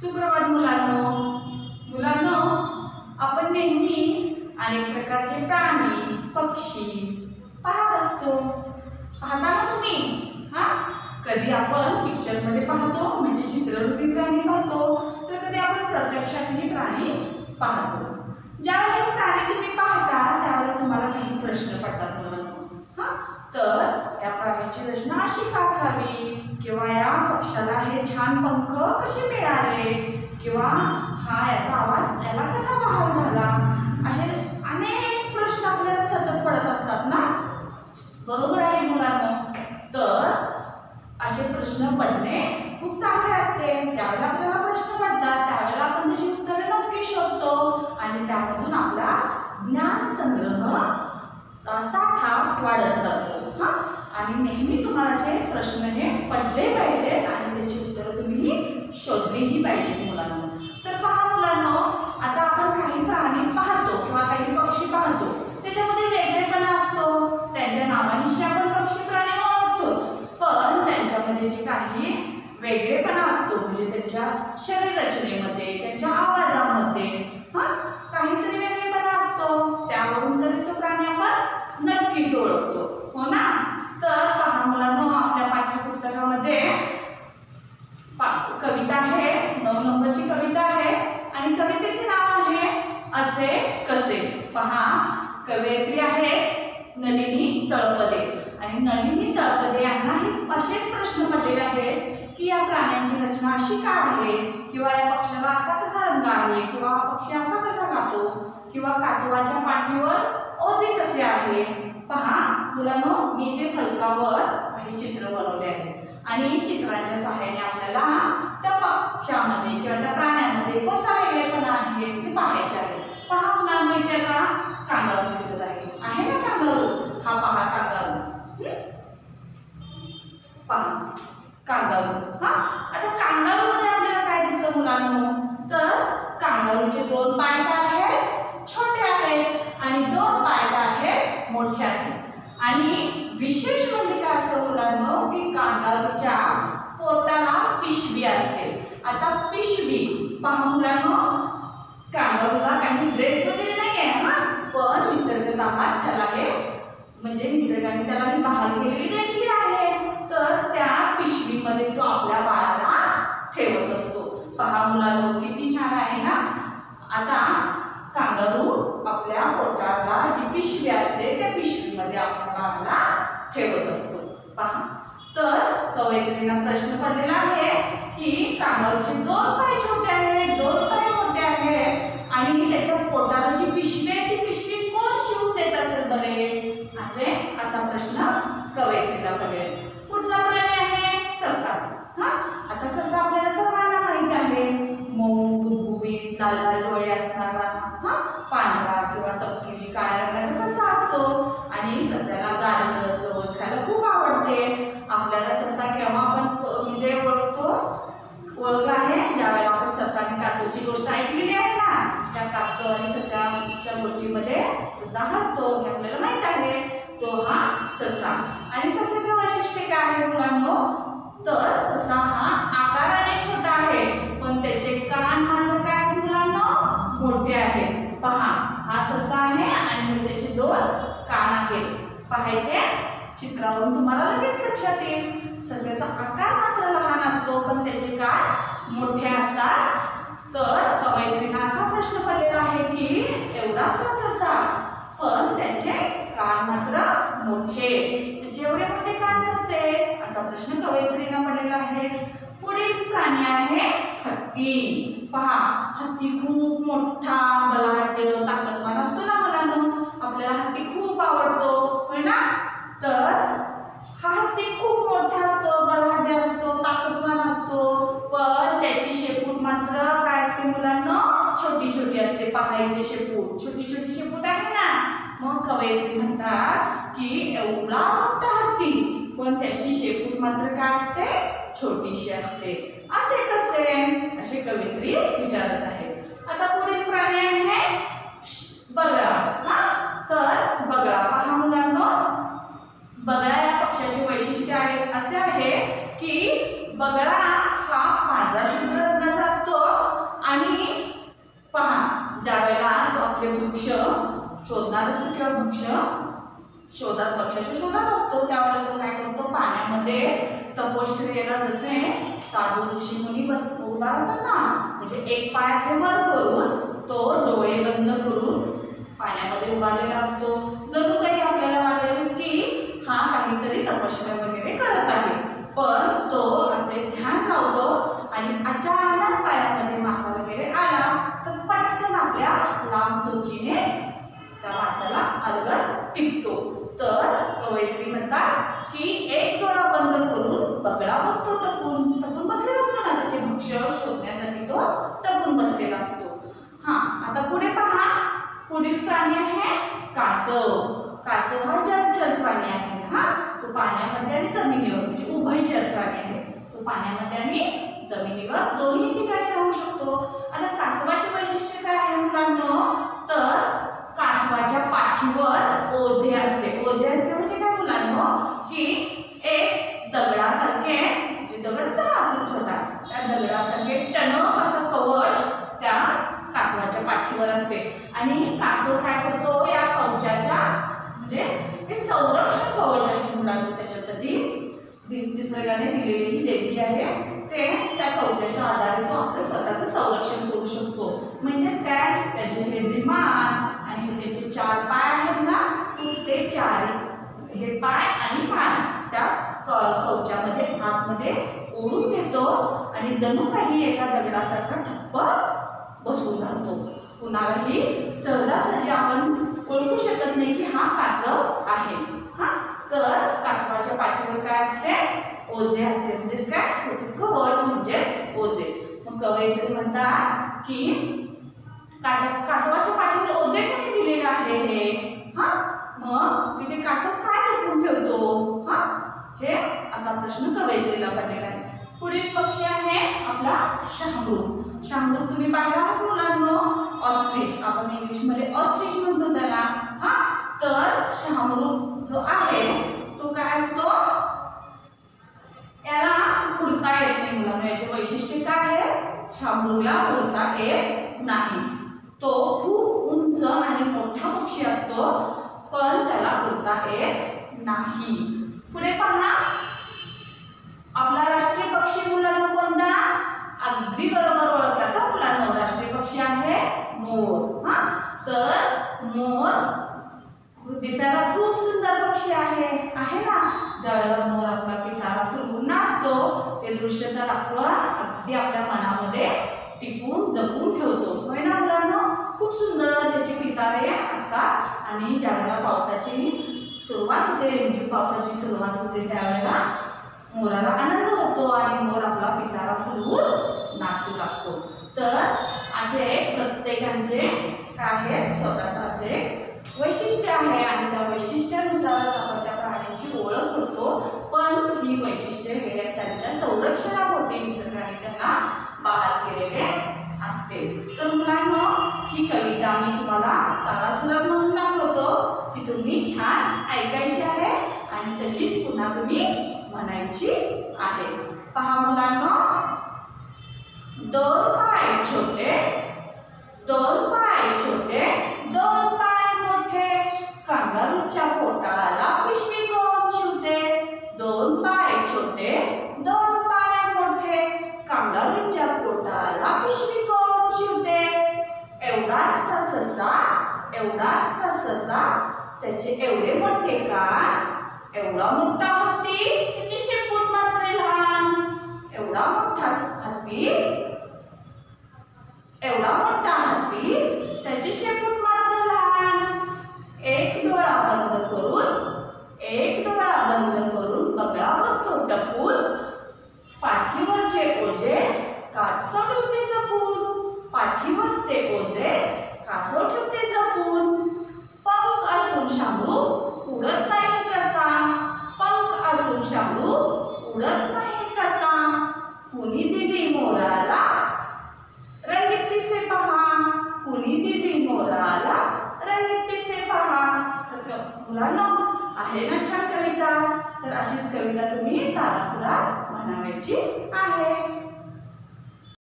सुप्रभात मुलांनो. मुलांनो आपण नेहमी अनेक प्रकारचे प्राणी पक्षी पाहत असतो. पाहता ना तुम्ही? हा? कधी आपण पिक्चरमध्ये पाहतो म्हणजे चित्ररूपी प्राणी पाहतो तर कधी आपण प्रत्यक्षातही प्राणी पाहतो. ज्यावेळेला प्राणी तुम्ही पाहता त्यावेळेला तुम्हाला काही प्रश्न पडतात मुलांनो हा? तर या प्राण्याची रचना अशी का असावी? किंवा या पक्षाला हे छान पंख कसे मिळाले? किंवा हा याचा आवाज याला कसा बहाल झाला? असे अनेक प्रश्न आपल्याला सतत पडत असतात ना? बरोबर आहे मुलांना. तर असे प्रश्न पडणे खूप चांगले असते. ज्यावेळेला आपल्याला प्रश्न पडतात त्यावेळेला आपण त्याची उत्तरे नक्की शोधतो आणि त्यामधून आपला ज्ञान संग्रह साठा वाढत जातो. हा? आणि नेहमी तुम्हाला असे प्रश्न हे पडले पाहिजेत आणि त्याची उत्तरं तुम्ही शोधलीही पाहिजेत मुलांना. तर पहा मुलांना आता आपण काही प्राणी पाहतो किंवा काही पक्षी पाहतो त्याच्यामध्ये वेगळेपणा असतो. त्यांच्या नावानिशी आपण पक्षी प्राणी ओळखतोच. पण त्यांच्यामध्ये जे काही वेगळेपणा असतो म्हणजे त्यांच्या शरीर रचनेमध्ये त्यांच्या आवाज हा काहीतरी वेगळेपणा असतो त्यावरून तरी तो प्राणी आपण नक्कीच ओळखतो हो ना तर पहा मुलांना आपल्या पाठ्यपुस्तकामध्ये पा- कविता आहे नऊ नंबरची कविता आहे आणि कवितेचे नाव आहे असे कसे पहा कवयित्री आहे नलिनी तळपदे. आणि नलिनी तळपदे यांनाही असेच प्रश्न पडलेले आहेत की या प्राण्यांची रचना अशी का आहे? किंवा या पक्षाला असा कसा रंग आहे? किंवा हा पक्षी असा कसा गातो? किंवा कासवाच्या पाठीवर ओझे कसे आहे? पहा मुलांनो मी ते फलकावर काही चित्र बनवले आहेत. आणि चित्रांच्या सहाय्याने आपल्याला त्या पक्षामध्ये किंवा त्या प्राण्यामध्ये कोणता वेगळेपणा आहे ते पाहायचे आहे. पहा मुलांना इथे आता कांगारू दिसत आहे. आहे ना कांगारू? हा पहा कांगारू. पहा कांगारू. हा? आता कांगारूमध्ये आपल्याला काय दिसतं मुलांनो? तर कांगारूचे दोन पाय काय आहेत छोटे आहेत आणि दोन पाय काय आहेत मोठे आहेत. आणि विशेष म्हणजे काय असतं मुलांनो? की कांगारूच्या पोटाला पिशवी असते. आता पिशवी पहा मुलांनो कांगारूला काही ड्रेस वगैरे नाही आहे ना पण निसर्ग कामात त्याला हे म्हणजे निसर्गाने त्याला ही बहाल केलेली देणगी आहे. तर त्या पिशवीमध्ये तो आपल्या बाळाला ठेवत असतो. पहा मुलांनो किती छान आहे ना? आता कांगारू आपल्या पोटाला जी पिशवी असते त्या पिशवीमध्ये आपल्या बाळाला ठेवत असतो. पहा. तर कवयित्रींना प्रश्न पडलेला आहे की कांगारूचे दोन पाय छोटे आहेत. दोन आणि त्याच्या पोटाला जी पिशवी आहे ती पिशवी कोण शिवून देत असेल बरे? असे असा प्रश्न कवयित्रीला पडेल पुढचा प्राणी आहे ससा हा आता ससा आपल्याला सर्वांना माहीत आहे मऊ गुबगुबीत लाल लाल डोळे असणारा हा पांढरा किंवा तपकिरी काळ्या रंगाचा ससा असतो आणि सस्याला गाजर गवत खायला खूप आवडते आपल्याला ससा केव्हा आपण प- म्हणजे ओळखतो ओळख आहे ज्यावेळेला आपण ससा आणि कासवची गोष्ट ऐकलेली आहे ना त्या आणि सशाच्या गोष्टीमध्ये ससा हरतो हे आपल्याला माहीत आहे. तो हा ससा. आणि ससाचं वैशिष्ट्य काय आहे मुलांनो? तर ससा हा आकाराने छोटा आहे पण त्याचे कान मात्र काय आहेत मुलांनो? मोठे आहेत पहा हा ससा आहे आणि त्याचे दोन कान आहेत. पाहायचे चित्रावरून तुम्हाला लगेच लक्षात येईल. सस्याचा आकार मात्र लहान असतो पण त्याचे कान मोठे असतात. तर कवयित्रींना असा प्रश्न पडलेला आहे की एवढा ससा पण त्याचे कान मात्र मोठे. जेवढे एवढे मोठे कान कसे? असा प्रश्न कवयित्रींना पडलेला आहे. पुढील प्राणी आहे हत्ती. पहा हत्ती खूप मोठा बलाढ्य ताकदवान असतो ना मुलांना. आपल्याला हत्ती खूप आवडतो होय ना तर हा हत्ती खूप मोठा असतो बलाढ्य असतो ताकदवान असतो पण त्याची शेपूट मात्र काय असते मुलांना छोटी छोटी असते पहा इथे शेपूट छोटी छोटी शेपूट आहे ना. मग कवयत्री म्हणतात की एवढा मोठा हत्ती पण त्याची शेपूट मात्र काय असते? छोटीशी असते. असे कसे? असे कवित्री विचारत आहे आता पुढील प्राणी आहे. बगळा. हा? तर बगळा. पहा मुलांना. बगळा या पक्षाचे वैशिष्ट्य आहे असे आहे की बगळा हा पांढरा शुभ्र रंगाचा असतो वृक्ष शोधणार असतो किंवा वृक्ष शोधात पक्षाच्या शोधात असतो त्यावेळेला तो काय करतो? पाण्यामध्ये तपश्चर्याला जसे साधू ऋषी मुनी बस उभा राहतात ना म्हणजे एक पाय असे वर करून तो डोळे बंद करून पाण्यामध्ये उभारलेला असतो जणू काही आपल्याला वाटेल की हा काहीतरी तपश्चर्या वगैरे करत आहे पण तो असे ध्यान लावतो आणि अचानक पायामध्ये मासा वगैरे आला तर पटकन आपल्या लांब चोचीने त्या माशाला अलगद टिपतो तर कवयित्री म्हणतात की एक डोळा बंद करून बगळा बसतो टपून टपून बसलेला असतो ना त्याचे भक्ष शोधण्यासाठी तो टपून बसलेला असतो. हा आता पुढे पहा. पुढील प्राणी आहे कासव. कासव हा जलचर प्राणी आहे. हा तो पाण्यामध्ये आणि जमिनीवर म्हणजे उभयचर प्राणी आहे. तो पाण्यामध्ये आणि जमिनीवर दोन्ही ठिकाणी राहू शकतो. आता कासवाचे वैशिष्ट्य काय आहे मुलांना? तर कासवाच्या पाठीवर ओझे असते. ओझे असते म्हणजे काय मुलांनो? की एक दगडासारखे म्हणजे दगड असतो ना अजून छोटा त्या दगडासारखे टणक असं कवच त्या कासवाच्या पाठीवर असते. आणि कासव काय करतो? या कवचाच्या म्हणजे हे संरक्षण कवच आहे मुलांना त्याच्यासाठी. निसर्गाने दिलेली ही देवी आहे. ते त्या कवचाच्या आधारे तो आपलं स्वतःचं संरक्षण करू शकतो. म्हणजेच काय? त्याचे हे जे मान चार पाय आहेत ना ते चार. हे पाय आणि पाय त्या क- कवचामध्ये आतमध्ये ओढून घेतो आणि जणू काही एका दगडासारखा ठप्प बसून राहतो. कुणालाही सहजासहजी आपण ओळखू शकत नाही की हा कासव आहे. हा? तर कासवाच्या पाठीवर काय असते? ओझे असते. म्हणजेच काय? त्याचे कवच म्हणजेच ओझे. मग कवयित्री म्हणतात की कासवाच्या पाठीवर ओझे कोणी दिलेलं आहे हे? हा? मग तिथे कासव काय लपून ठेवतो? हा? हे असा प्रश्न कवयित्रीला पडलेला आहे. पुढील पक्षी आहे आपला शहामृग शहामृग तुम्ही पाहिला आहात मुलांनो? ऑस्ट्रिच. आपण इंग्लिशमध्ये ऑस्ट्रिच म्हणतो त्याला. हा? तर शहामृग जो आहे तो काय असतो? याला उडता येत नाही मुलांना. याचे वैशिष्ट्य काय आहे? शहामृगला उडता येत नाही. तो खूप उंच आणि मोठा पक्षी असतो पण त्याला उडता येत नाही. पुढे पहा. आपला राष्ट्रीय पक्षी मुलांना कोणता? अगदी बरोबर ओळखला का मुलांना राष्ट्रीय पक्षी आहे मोर. हा? तर मोर दिसायला खूप सुंदर पक्षी आहे. आहे ना? ज्यावेळेला मोर आपला पिसारा फुलवून नाचतो ते दृश्य तर आपण अगदी आपल्या मनामध्ये टिपून जपून ठेवतो. होय ना मुलांना खूप सुंदर त्याचे पिसारे असतात आणि ज्यावेळेला पावसाची सुरुवात होते रिमझिम पावसाची सुरुवात होते त्यावेळेला मोराला आनंद होतो आणि मोर आपला पिसारा फुलवून नाचू लागतो. तर असे प्रत्येकांचे काय आहे स्वतःचं असे वैशिष्ट्य आहे आणि त्या वैशिष्ट्यानुसारच आपण त्या प्राण्यांची ओळख करतो. पण ही वैशिष्ट्य हे त्यांच्या संरक्षणापोटी निसर्गाने त्यांना बहाल केलेले असते. तर मुलांना ही कविता मी तुम्हाला तारासुरात म्हणून दाखवतो. ती तुम्ही छान ऐकायची आहे आणि तशीच पुन्हा तुम्ही म्हणायची आहे. पहा मुलांना. दोन पाय छोटे दोन पाय छोटे दोन पाय मोठे कांगारूच्या पोटाला पिशवी कोण शिवते दोन पाय छोटे दोन पाय मोठे कांगारूच्या पोटाला पिशवी कोण शिवते एवढासा ससा एवढा ससा त्याचे एवढे मोठे कान एवढा मोठा हत्ती त्याची शेपूट मात्र लहान. एवढा मोठा हत्ती एवढा मोठा हत्ती त्याची शेपूट मात्र लहान. एक डोळा बंद करून एक डोळा बंद करून बगळा बसतो टपून पाठीवरचे ओझे कासव ठेवते जपून पाठीवरचे ओझे कासव ठेवते जपून पंख असून शामरू उडत नाही कसा पंख असून शामरू उडत नाही कसा? कुणी दिली मोराला? रंगीत पिसे पहा. कुणी दिली मोराला? रंगीत पिसे पहा. तर मुलांना आहे ना छान कविता? तर अशीच कविता तुम्ही तारासुरात म्हणावायची आहे.